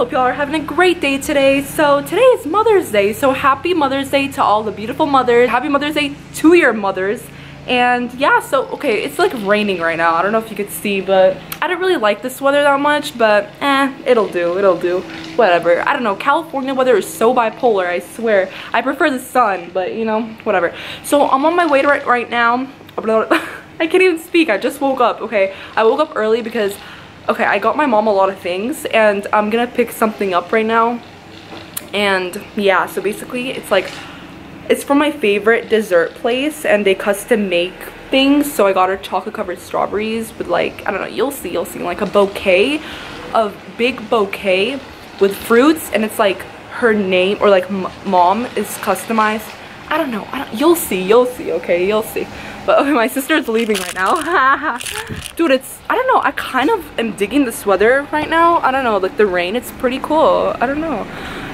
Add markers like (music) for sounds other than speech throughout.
hope y'all are having a great day today. So today is Mother's Day. So happy Mother's Day to all the beautiful mothers. Happy Mother's Day to your mothers. And yeah, so okay, it's like raining right now. I don't know if you could see, but I don't really like this weather that much, but eh, it'll do, it'll do. Whatever. I don't know, California weather is so bipolar, I swear. I prefer the sun, but you know, whatever. So I'm on my way to right, right now. (laughs) I can't even speak, I just woke up, okay? I woke up early because okay i got my mom a lot of things and i'm gonna pick something up right now. And yeah so basically it's like it's from my favorite dessert place and they custom make things. So i got her chocolate covered strawberries with like i don't know you'll see you'll see like a bouquet of big bouquet with fruits and it's like her name or like mom is customized. I don't know I don't, you'll see you'll see okay you'll see but okay, (laughs) my sister's leaving right now. (laughs) Dude, it's, I don't know, I kind of am digging this weather right now. I don't know, like the rain, it's pretty cool. I don't know.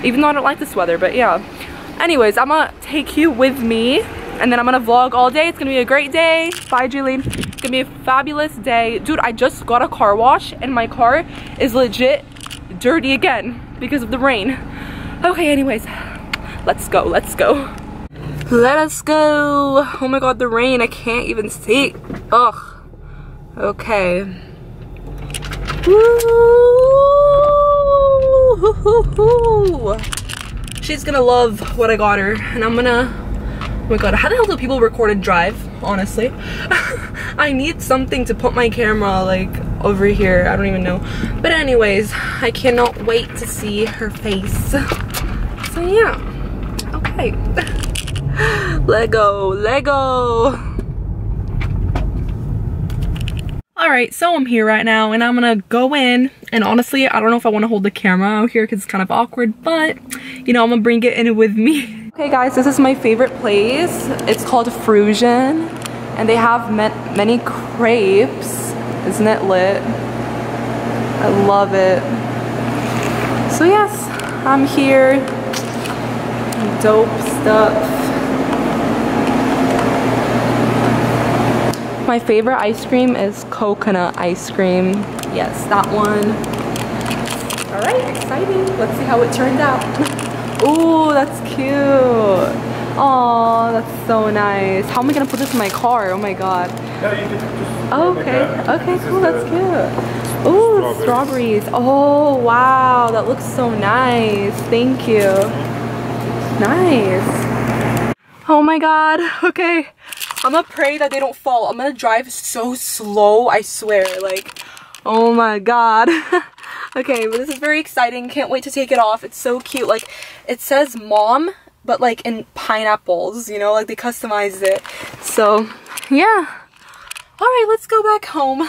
Even though I don't like this weather, but yeah. Anyways, I'm gonna take you with me and then I'm gonna vlog all day. It's gonna be a great day. Bye, Julie. It's gonna be a fabulous day. Dude, I just got a car wash and my car is legit dirty again because of the rain. Okay, anyways, let's go, let's go. Let us go. Oh my god, the rain. I can't even see. Ugh. Okay. She's gonna love what I got her. And I'm gonna... Oh my god, how the hell do people record and drive? Honestly. (laughs) I need something to put my camera like over here. I don't even know. But anyways, I cannot wait to see her face. So yeah. Okay. (laughs) (laughs) Lego, Lego. Alright, so I'm here right now and I'm gonna go in and honestly, I don't know if I want to hold the camera out here because it's kind of awkward, but you know, I'm gonna bring it in with me. (laughs) Okay guys, this is my favorite place. It's called Fruzion and they have many crepes. Isn't it lit? I love it. So yes, I'm here. Dope stuff. My favorite ice cream is coconut ice cream. Yes, that one. All right, exciting. Let's see how it turned out. (laughs) Ooh, that's cute. Oh, that's so nice. How am I gonna put this in my car? Oh my god. Yeah, you can just oh, okay. Okay, cool. That's cute. Ooh, strawberries. strawberries. Oh, wow. That looks so nice. Thank you. Nice. Oh my god. (laughs) Okay. I'm gonna pray that they don't fall. I'm gonna drive so slow, I swear. Like, oh my god. (laughs) okay, but this is very exciting. Can't wait to take it off. It's so cute. Like, it says mom, but like in pineapples, you know? Like, they customized it. So, yeah. Alright, let's go back home.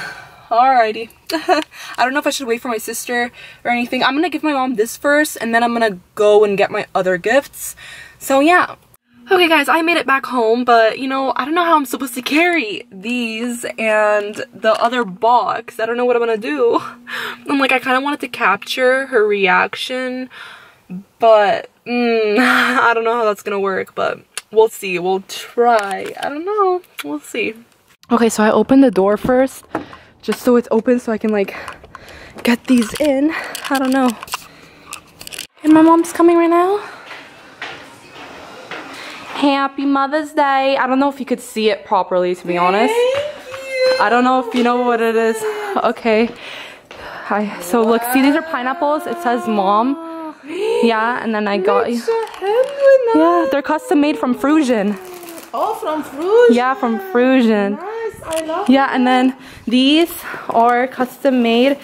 Alrighty. (laughs) I don't know if I should wait for my sister or anything. I'm gonna give my mom this first, and then I'm gonna go and get my other gifts. So yeah, Okay guys, I made it back home, but you know, I don't know how I'm supposed to carry these and the other box. I don't know what I'm gonna do. (laughs) I'm like, I kind of wanted to capture her reaction, but mm, (laughs) I don't know how that's gonna work, but we'll see. We'll try. I don't know. We'll see. Okay, so I opened the door first, just so it's open so I can like get these in. I don't know. And my mom's coming right now. Happy Mother's Day. I don't know if you could see it properly, to be Thank honest. You. I don't know if you know what it is. Okay. Hi. So look, see these are pineapples. It says mom. Yeah, and then I got Yeah, they're custom made from Fruzion. Oh, from Fruzion. Yeah, from Fruzion. Nice. I love Yeah, and then these are custom made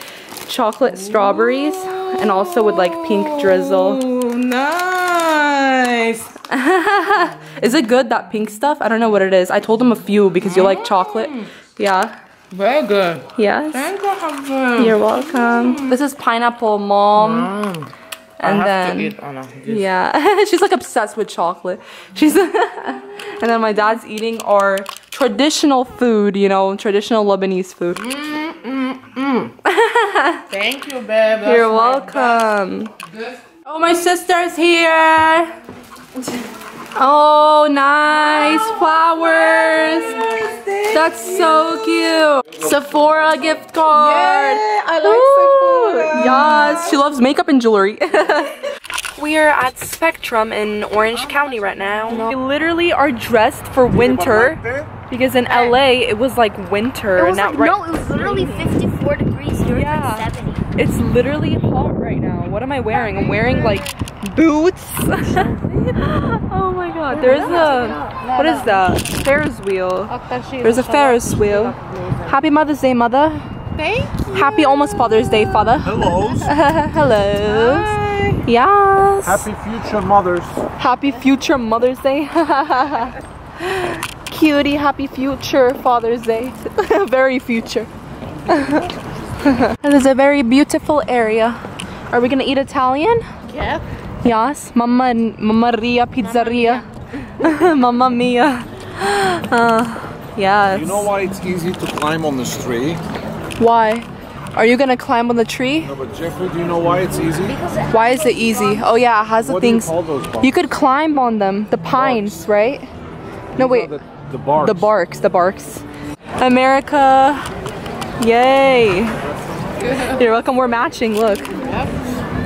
chocolate strawberries and also with like pink drizzle. Nice. (laughs) is it good, that pink stuff? I don't know what it is. I told him a few because you like chocolate. Yeah. Very good. Yes. Thank you. You're welcome. Mm. This is pineapple mom. Mm. And then, oh, yeah, (laughs) she's like obsessed with chocolate. She's, (laughs) and then my dad's eating our traditional food, you know, traditional Lebanese food. Mm, mm, mm. Thank you, babe. That's You're welcome. Oh, my sister's here. Oh, nice flowers. That's so cute. Sephora gift card. I like Ooh, Sephora. Yes, she loves makeup and jewelry. (laughs) we are at Spectrum in Orange County right now. We literally are dressed for winter because in LA it was like winter. It was now, like, right- no, it was literally 54 degrees. Here Yeah. it's like 70. It's literally hot right now. What am I wearing? I'm wearing like boots. (laughs) oh my god. There's a what is that? Ferris wheel. There's a Ferris wheel. Happy Mother's Day, mother. Thank you. Happy almost Father's Day, father. Hello. (laughs) Hello. Yes. Happy future mothers. Happy future Mother's Day. (laughs) Cutie, happy future Father's Day. very future. it is a very beautiful area. Are we gonna eat Italian? Yep. Yes. Mamma, Mamma Ria Pizzeria. (laughs) Mamma Mia. Uh, yes. You know why it's easy to climb on this tree? Why? Are you gonna climb on the tree? No, but Jeffrey, do you know why it's easy? Why is it easy? Oh yeah, it has the What do you things. call those? You could climb on them. The pines, right? No, wait. The, the barks. The barks, the barks. America. Yay. (laughs) You're welcome. We're matching. Look.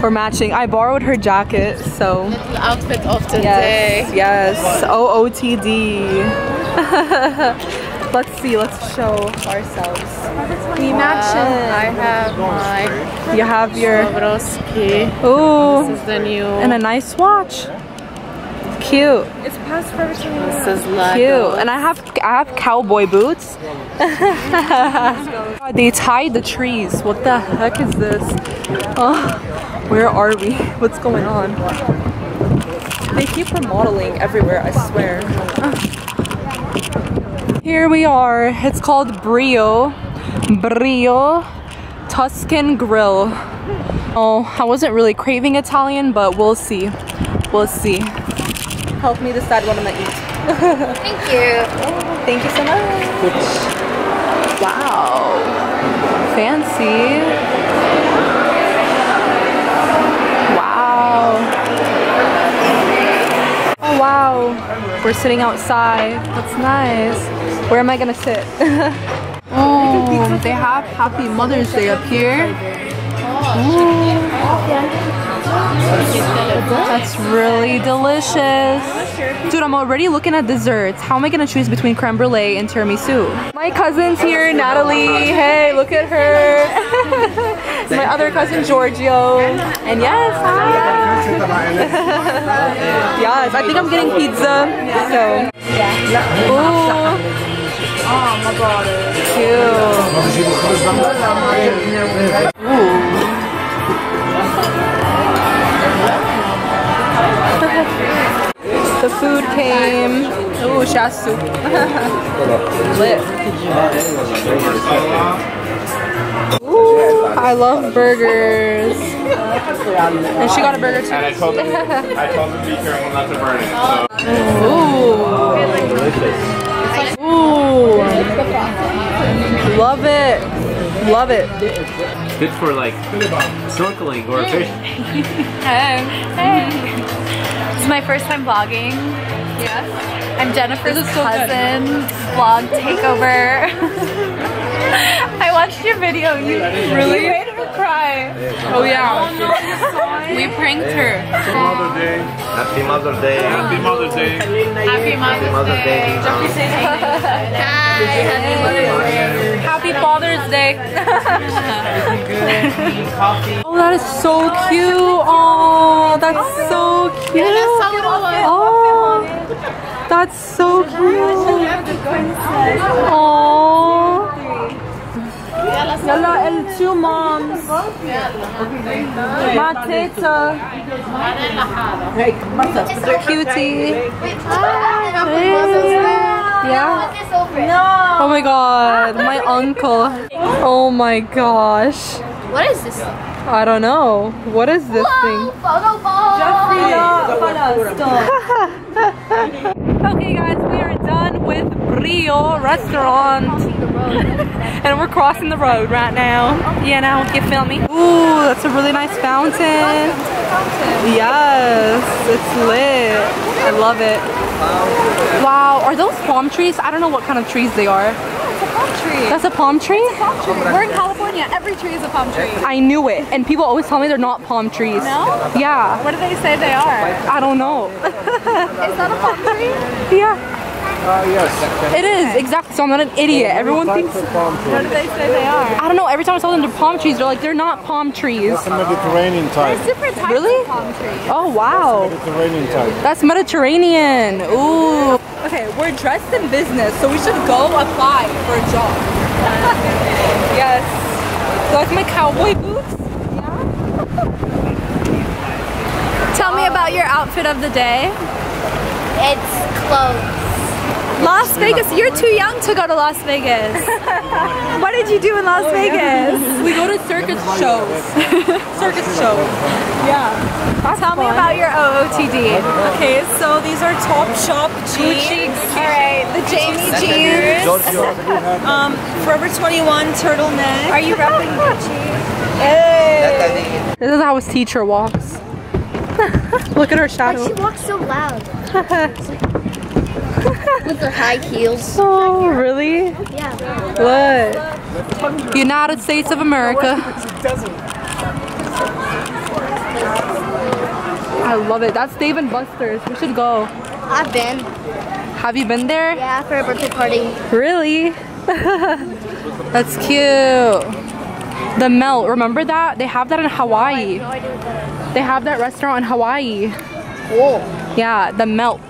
We're matching. I borrowed her jacket, so. The outfit of the Yes. day. Yes. OOTD. (laughs) let's see. Let's show ourselves. We match. I have my You have your. Swarovski. Ooh. This is the new. And a nice watch. Cute. It's past forever this is like. Cute. And I have I have cowboy boots. (laughs) they tied the trees. What the heck is this? Oh, where are we? (laughs) What's going on? They keep remodeling everywhere, I swear. (sighs) Here we are. It's called Brio. Brio Tuscan Grill. Oh, I wasn't really craving Italian, but we'll see. We'll see. Help me decide what I'm gonna eat. (laughs) Thank you. Thank you so much. Wow. Fancy. Wow. Oh wow. We're sitting outside. That's nice. Where am I gonna sit? (laughs) oh, they have Happy Mother's Day up here. That's really delicious. Dude, I'm already looking at desserts. How am I gonna choose between creme brulee and tiramisu? My cousin's here, Natalie. Hey, look at her. (laughs) My other cousin, Giorgio. And yes, hi. (laughs) yes, I think I'm getting pizza. So, ooh. Oh my god, Ooh, chas. Lit. Ooh, I love burgers. And she got a burger too. And I told them, I told them to be careful not to burn it. So Ooh. Ooh. Love it. Love it. good for like snorkeling or fishing. Hey. Hey. This is my first time vlogging. Yeah. I'm Jennifer's cousin. Vlog takeover. (laughs) I watched your video. You really made her cry. Oh yeah. Oh, we pranked her. Happy Mother Day. Happy Mother's Day. Happy Mother's Day. Happy Mother's, Mother's Day. Happy Father's Day. (laughs) oh, that is so cute. Oh, that's so cute. Oh, that's so cute. Oh. Yalla, el two moms. My teta. Cutie. Yeah. No. Oh my god, my uncle. Oh my gosh. What is this? I don't know. What is this thing? Photo ball. Okay (laughs) guys, we are done Brio restaurant. (laughs) and we're crossing the road right now. Yeah, now you feel me? Ooh, that's a really nice fountain. Yes, it's lit. I love it. Wow, are those palm trees? I don't know what kind of trees they are. palm tree. That's a palm tree? palm tree. We're in California. Every tree is a palm tree. I knew it. And people always tell me they're not palm trees. No? Yeah. What do they say they are? I don't know. (laughs) Is that a palm tree? yeah. Uh, yes. It is, exactly. So I'm not an idiot. Everyone thinks. What do they say they are? I don't know. Every time I tell them they're palm trees, they're like, they're not palm trees. It's a Mediterranean type. There's different types Really? of palm trees. Oh, wow. Mediterranean type. That's Mediterranean. Ooh. Okay, we're dressed in business, so we should go apply for a job. (laughs) yes. So that's my cowboy boots. Yeah. Tell me about your outfit of the day. It's clothes. Las Vegas. You're too young to go to Las Vegas. (laughs) what did you do in Las Vegas? We go to circus shows. (laughs) circus shows. Yeah. Tell me about your OOTD. Okay, so these are Top Shop jeans. All right, the Jamie jeans. Um, Forever 21 turtleneck. Are you repping (laughs) Gucci? Hey. This is how his teacher walks. Look at her shadow. She walks so loud. With her high heels. (laughs) Oh, really? Yeah. What? United States of America. I love it. That's Dave and Buster's. We should go. I've been. Have you been there? Yeah, for a birthday party. Really? (laughs) That's cute. The melt, remember that? They have that in Hawaii. No what that They have that restaurant in Hawaii. Cool. Yeah, the melt.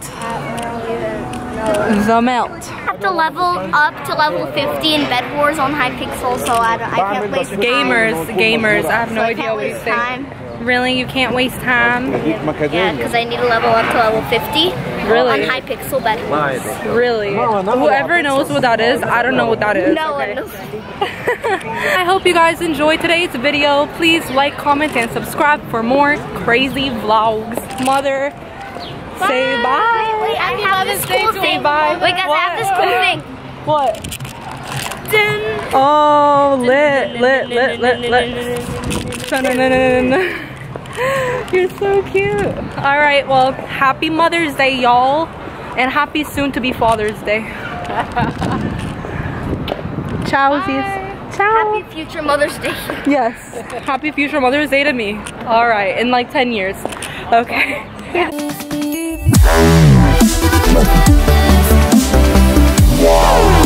The melt. I have to level up to level 50 in Bed Wars on Hypixel, so I, don't- I can't waste time. Gamers, gamers. I have no So idea what you think. time. Really? You can't waste time? Yeah, because I need to level up to level 50 Really? on Hypixel Bed Wars. Really? Whoever knows what that is, I don't know what that is. No okay? one knows. (laughs) I hope you guys enjoyed today's video. Please like, comment, and subscribe for more crazy vlogs. Mother, say bye. Wait, I have this cool thing. bye. Wait, guys, I have this cool thing. What? Oh, lit, lit, lit, lit, lit. (laughs) You're so cute. All right, well, happy Mother's Day, y'all. And happy soon to be Father's Day. (laughs) Ciao, sis. Ciao. Happy future Mother's Day. (laughs) Yes. Happy future Mother's Day to me. All right, in like 10 years. Okay. Wow.